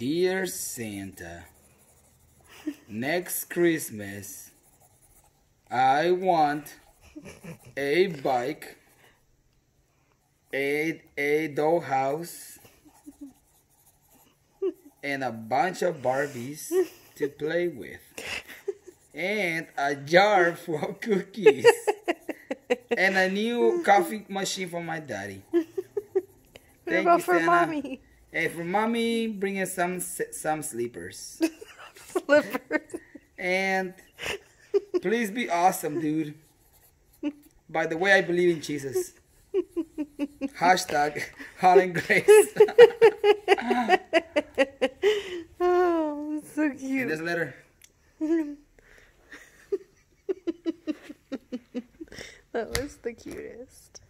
Dear Santa, next Christmas, I want a bike, a, a dollhouse, and a bunch of Barbies to play with, and a jar full of cookies, and a new coffee machine for my daddy. What Thank about you, for Santa. mommy? Hey, for mommy, bring us some some sleepers. Slippers. And please be awesome, dude. By the way, I believe in Jesus. Hashtag Hollyn Grace. oh, so cute. this letter. That was the cutest.